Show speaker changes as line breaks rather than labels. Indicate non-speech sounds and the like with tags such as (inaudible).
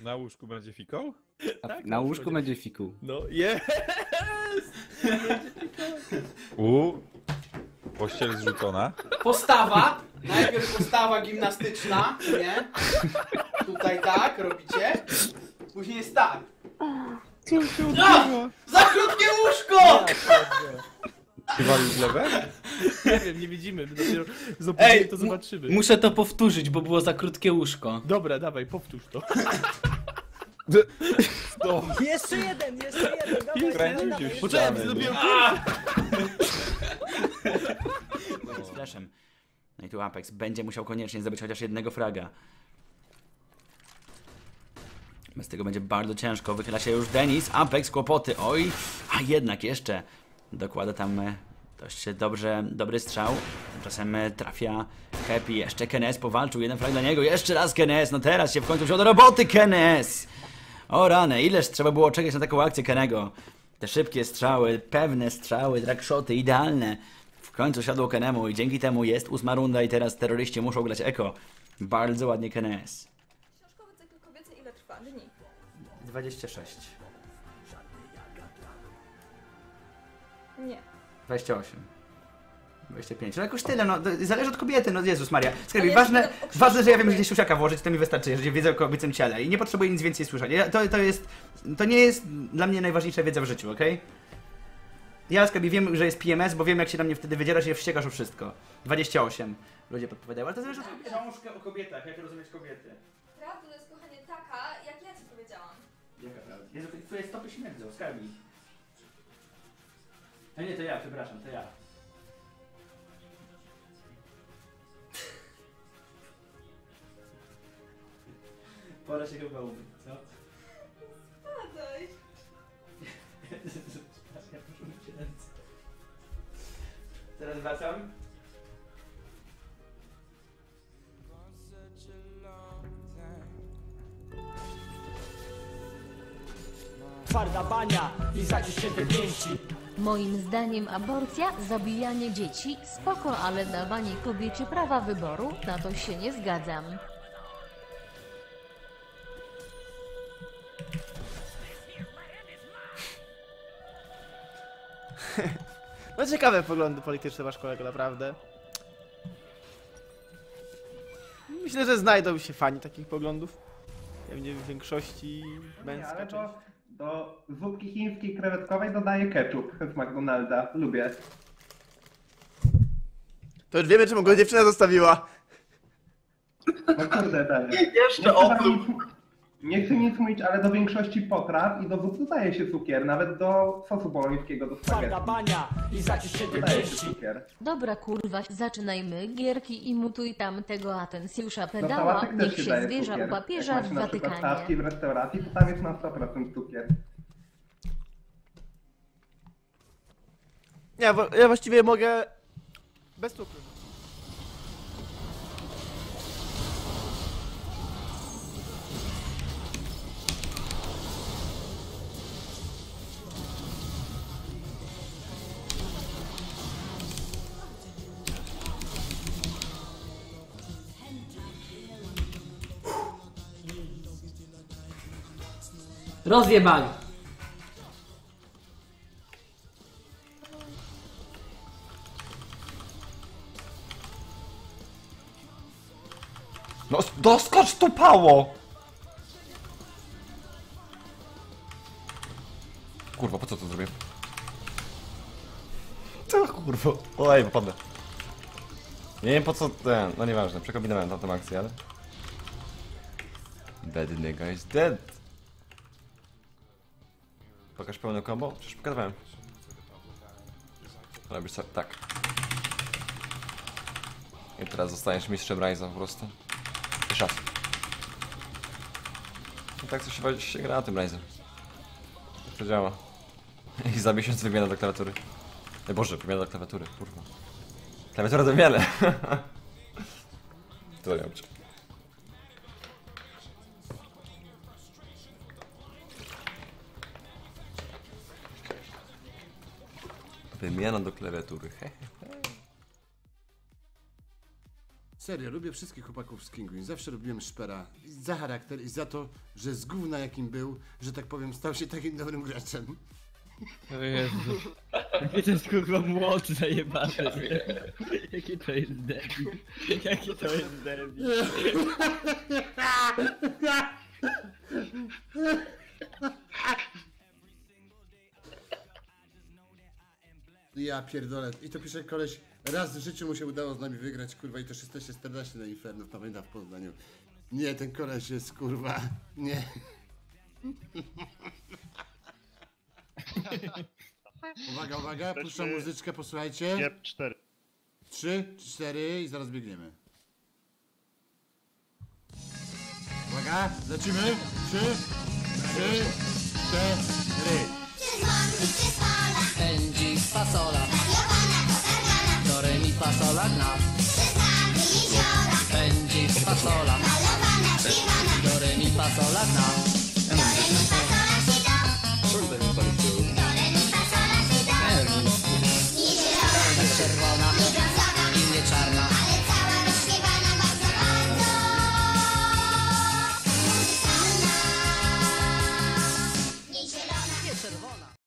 Na łóżku będzie fikał?
A
Tak,
na
no,
łóżku
wchodzi-
będzie fiku.
No, jest!
U. Pościel zrzucona.
Postawa. Najpierw postawa gimnastyczna, nie? Tutaj tak robicie. Później jest tak. A! Za krótkie łóżko!
Ty walisz lewe?
Nie wiem, nie widzimy, my dopiero
Ej,
to zobaczymy.
muszę to powtórzyć, bo było za krótkie łóżko.
Dobra, dawaj, powtórz to.
To. (laughs)
Jeszcze jeden, jeszcze jeden, dawaj,
Kręcił
dawaj,
się w
Poczekaj,
ścianę.
zrobiłem
Z flashem. No i tu Apex będzie musiał koniecznie zdobyć chociaż jednego fraga. Bez tego będzie bardzo ciężko. Wychyla się już Denis. Apex, kłopoty. Oj, a jednak jeszcze dokłada tam e, dość dobrze, dobry strzał. Tymczasem e, trafia Happy. Jeszcze Kenes powalczył. Jeden frag dla niego. Jeszcze raz Kenes. No teraz się w końcu wziął do roboty Kenes. O rany, ileż trzeba było czekać na taką akcję Kenego. Te szybkie strzały, pewne strzały, dragshoty, idealne. W końcu siadło Kenemu i dzięki temu jest ósma runda i teraz terroryści muszą grać eko. Bardzo ładnie Kenes.
Książkowy cykl kobiecy ile trwa? Dni.
26.
Nie.
28. 25. No jakoś tyle, no zależy od kobiety, no Jezus Maria. Skarbie,
Ale
ważne,
ja
ważne, że ja wiem, gdzieś siusiaka włożyć, to mi wystarczy, jeżeli wiedzę o kobiecym ciele i nie potrzebuję nic więcej słyszeć. Ja, to, to jest, to nie jest dla mnie najważniejsza wiedza w życiu, okej? Ja Skarbie wiem, że jest PMS, bo wiem jak się na mnie wtedy wydzierasz i wściekasz o wszystko. 28. Ludzie podpowiadają, ale to zależy od kobiety. Książkę o kobietach, jak rozumieć kobiety.
Prawda to jest kochanie taka, jak ja ci powiedziałam.
Jaka prawda? Jezu, twoje stopy śmierdzą, Skarbi. A nie, to ja, przepraszam, to ja. Pora się chyba umyć, co?
Padaj.
Przepraszam, proszę umyć ręce. Teraz wracam.
Twarda bania i zaciśnięte pięści.
Moim zdaniem aborcja, zabijanie dzieci, spoko, ale dawanie kobiecie prawa wyboru, na to się nie zgadzam. (laughs)
No ciekawe poglądy polityczne masz kolego, naprawdę. Myślę, że znajdą się fani takich poglądów. Pewnie w większości męska
ale
część.
Do, zupki chińskiej krewetkowej dodaję ketchup z McDonalda. Lubię.
To już wiemy, czemu go dziewczyna zostawiła.
No kurde, dalej.
Jeszcze oprócz.
Nie chcę nic mówić, ale do większości potraw i do zup dodaje się cukier. Nawet do sosu bolońskiego, do spaghetti.
bania i zaciśnięte
Dodaje się cukier.
Dobra kurwa, zaczynajmy gierki i mutuj tam tego atencjusza pedała,
sałatek
niech
się
się
daje
zwierza
cukier.
u papieża
Jak
w
macie na przykład
Watykanie.
stawki w restauracji, to tam jest na 100% cukier.
Nie, ja właściwie mogę bez cukru.
Rozjebali.
No doskocz tu pało! Kurwa, po co to zrobię? Co kurwa? Oj, popadnę. Nie wiem po co ten, no nieważne, przekombinowałem tamtą akcję, ale... Dead nigga dead. Pokaż pełne combo? Przecież pokazywałem. Robisz sobie tak. I teraz zostaniesz mistrzem Ryza po prostu. Jeszcze raz. I tak to się, gra na tym Ryzem. Tak to działa. (laughs) I za miesiąc wymiana do klawiatury. Ej Boże, wymiana do klawiatury, kurwa. Klawiatura do wymiany. (laughs) to nie Wymiana do klawiatury, he.
Serio, lubię wszystkich chłopaków z Kingu i zawsze lubiłem Szpera. I za charakter i za to, że z gówna jakim był, że tak powiem, stał się takim dobrym graczem.
O Jezu. Jakie to jest kurwa młot zajebany. Jaki to jest debil. Jaki to jest debil. (laughs)
Ja pierdolę. I to pisze koleś, raz w życiu mu się udało z nami wygrać, kurwa, i to 16-14 na Inferno, pamiętam w Poznaniu. Nie, ten koleś jest, kurwa, nie. (laughs) uwaga, uwaga, puszczam muzyczkę, posłuchajcie.
Jeb, cztery.
Trzy, cztery i zaraz biegniemy. Uwaga, lecimy. Pędzi fasola, Jopana
to gargala. do fasola na. Przez lawy jeziora, Pędzi fasola, malowana, śpiewana. do remi fasola na. Do remi fasola si do, Sure, everybody do. do remi Czerwona